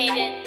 Maiden.